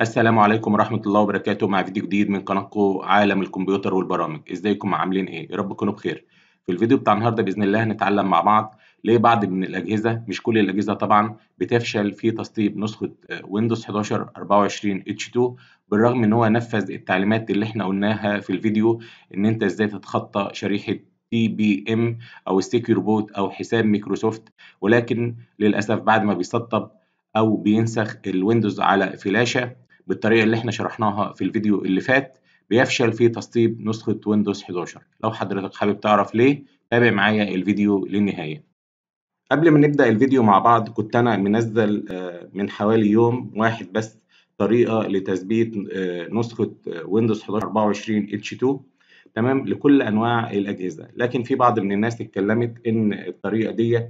السلام عليكم ورحمة الله وبركاته. مع فيديو جديد من قناتكم عالم الكمبيوتر والبرامج. ازيكم؟ عاملين إيه؟ يا رب تكونوا بخير. في الفيديو بتاع النهارده بإذن الله هنتعلم مع بعض ليه بعض من الأجهزة مش كل الأجهزة طبعا بتفشل في تسطيب نسخة ويندوز 11 24 H 2 بالرغم إن هو نفذ التعليمات اللي إحنا قلناها في الفيديو إن أنت إزاي تتخطى شريحة TPM أو ال Secure Boot أو حساب مايكروسوفت ولكن للأسف بعد ما بيسطب أو بينسخ الويندوز على فلاشة بالطريقة اللي إحنا شرحناها في الفيديو اللي فات بيفشل في تسطيب نسخة ويندوز 11 لو حضرتك حابب تعرف ليه تابع معايا الفيديو للنهاية. قبل ما نبدأ الفيديو مع بعض كنت أنا منزل من حوالي يوم واحد بس طريقة لتثبيت نسخة ويندوز 11 24 H 2 تمام؟ لكل أنواع الأجهزة. لكن في بعض من الناس اتكلمت إن الطريقة ديت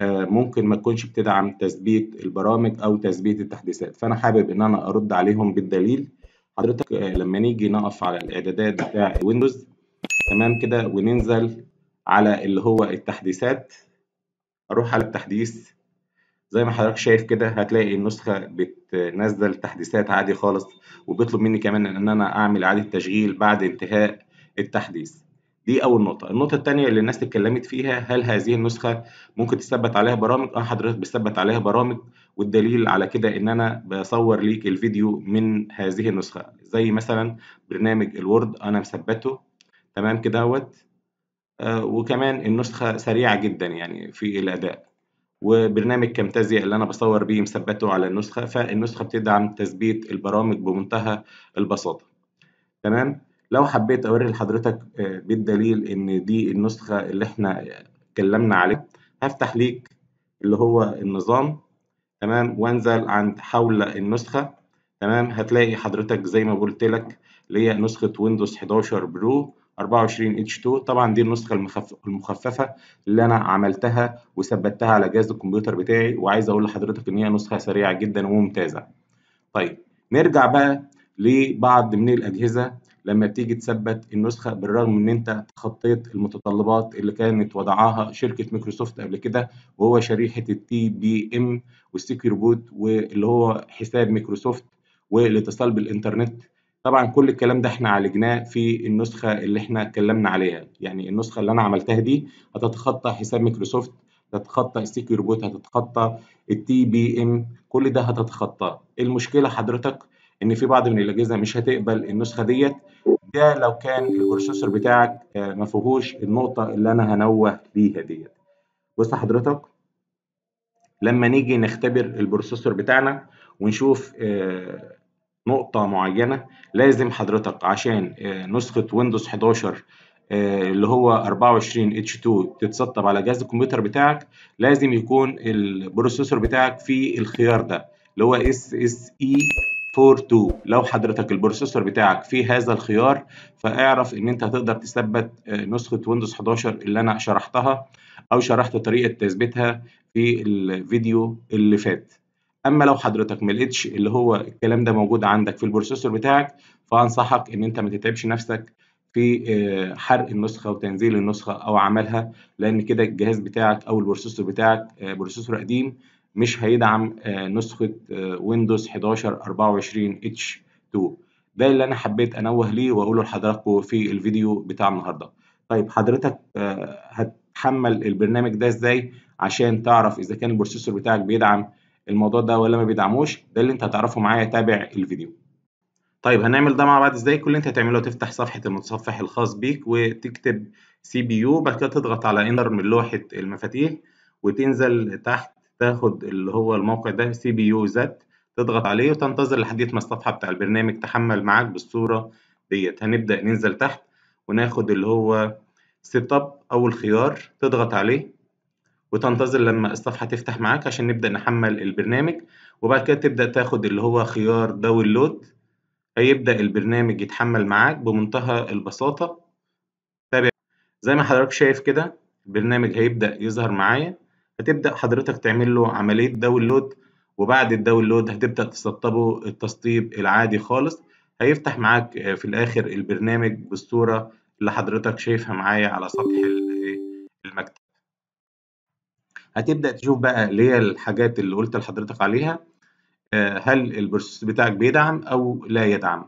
ممكن ما تكونش بتدعم تثبيت البرامج أو تثبيت التحديثات. فأنا حابب إن أنا أرد عليهم بالدليل. حضرتك لما نيجي نقف على الإعدادات بتاع ويندوز تمام كده وننزل على اللي هو التحديثات أروح على التحديث. زي ما حضرتك شايف كده هتلاقي النسخة بتنزل تحديثات عادي خالص وبيطلب مني كمان إن أنا أعمل إعادة تشغيل بعد انتهاء التحديث. دي أول نقطة. النقطة الثانية اللي الناس اتكلمت فيها هل هذه النسخة ممكن تثبت عليها برامج؟ آه حضرتك بتثبت عليها برامج والدليل على كده إن أنا بصور ليك الفيديو من هذه النسخة. زي مثلا برنامج الوورد أنا مثبته. تمام كده أهوت؟ آه وكمان النسخة سريعة جدا يعني في الأداء. وبرنامج كامتازيا اللي أنا بصور بيه مثبته على النسخة فالنسخة بتدعم تثبيت البرامج بمنتهى البساطة. تمام؟ لو حبيت أوري لحضرتك بالدليل إن دي النسخة اللي إحنا اتكلمنا عليها هفتح ليك اللي هو النظام تمام؟ وانزل عند حول النسخة تمام؟ هتلاقي حضرتك زي ما قلت لك اللي هي نسخة ويندوز 11 Pro 24 H 2 طبعا دي النسخة المخففة اللي أنا عملتها وثبتها على جهاز الكمبيوتر بتاعي وعايز أقول لحضرتك إن هي نسخة سريعة جدا وممتازة. طيب نرجع بقى لبعض من الأجهزة لما بتيجي تثبت النسخة بالرغم إن أنت تخطيت المتطلبات اللي كانت وضعها شركة مايكروسوفت قبل كده وهو شريحة ال TPM وال Secure Boot واللي هو حساب مايكروسوفت والاتصال بالإنترنت. طبعا كل الكلام ده إحنا عالجناه في النسخة اللي إحنا اتكلمنا عليها. يعني النسخة اللي أنا عملتها دي هتتخطى حساب مايكروسوفت هتتخطى ال Secure Boot هتتخطى ال TPM كل ده هتتخطاه المشكلة حضرتك إن في بعض من الأجهزة مش هتقبل النسخة ديت. ده لو كان ال processor بتاعك ما فيهوش النقطة اللي أنا هنوه ليها ديت. بص حضرتك لما نيجي نختبر ال processor بتاعنا ونشوف نقطة معينة لازم حضرتك عشان نسخة ويندوز 11 اللي هو 24 H 2 تتسطب على جهاز الكمبيوتر بتاعك لازم يكون ال processor بتاعك في الخيار ده اللي هو SSE 42 لو حضرتك ال processor بتاعك في هذا الخيار فاعرف إن أنت هتقدر تثبت نسخة ويندوز 11 اللي أنا شرحتها أو شرحت طريقة تثبيتها في الفيديو اللي فات. أما لو حضرتك ما لقيتش اللي هو الكلام ده موجود عندك في ال processor بتاعك فأنصحك إن أنت ما تتعبش نفسك في حرق النسخة وتنزيل النسخة أو عملها لأن كده الجهاز بتاعك أو ال processor بتاعك processor قديم مش هيدعم نسخة ويندوز 11 24 H 2 ده اللي أنا حبيت أنوه ليه وأقوله لحضراتكم في الفيديو بتاع النهارده. طيب حضرتك هتحمل البرنامج ده إزاي عشان تعرف إذا كان ال processor بتاعك بيدعم الموضوع ده ولا ما بيدعموش؟ ده اللي أنت هتعرفه معايا تابع الفيديو. طيب هنعمل ده مع بعض إزاي؟ كل اللي أنت هتعمله تفتح صفحة المتصفح الخاص بيك وتكتب CPU بعد كده تضغط على Enter من لوحة المفاتيح وتنزل تحت تاخد اللي هو الموقع ده CPU-Z تضغط عليه وتنتظر لحد ما الصفحة بتاع البرنامج تحمل معاك بالصورة ديت. هنبدأ ننزل تحت وناخد اللي هو setup أول خيار تضغط عليه وتنتظر لما الصفحة تفتح معاك عشان نبدأ نحمل البرنامج. وبعد كده تبدأ تاخد اللي هو خيار download هيبدأ البرنامج يتحمل معاك بمنتهى البساطة. تابع. زي ما حضرتك شايف كده البرنامج هيبدأ يظهر معايا. هتبدأ حضرتك تعمل له عملية download وبعد ال download هتبدأ تسطبه التسطيب العادي خالص. هيفتح معاك في الآخر البرنامج بالصورة اللي حضرتك شايفها معايا على سطح المكتب. هتبدأ تشوف بقى اللي هي الحاجات اللي قلت لحضرتك عليها آه، هل ال processor بتاعك بيدعم أو لا يدعم.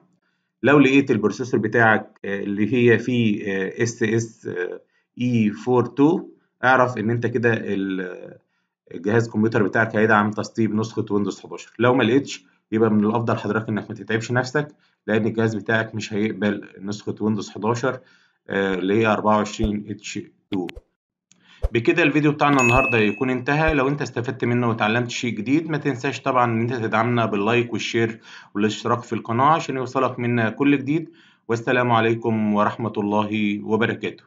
لو لقيت ال processor بتاعك آه، اللي هي فيه SSE 42 اعرف ان انت كده ال- الجهاز الكمبيوتر بتاعك هيدعم تسطيب نسخة ويندوز 11 لو ما لقيتش يبقى من الأفضل حضرتك إنك ما تتعبش نفسك لأن الجهاز بتاعك مش هيقبل نسخة ويندوز 11 آه، اللي هي 24 H 2 بكده الفيديو بتاعنا النهارده يكون انتهى. لو انت استفدت منه وتعلمت شيء جديد ما تنساش طبعا إن انت تدعمنا بال like وال share والاشتراك في القناة عشان يوصلك منا كل جديد. والسلام عليكم ورحمة الله وبركاته.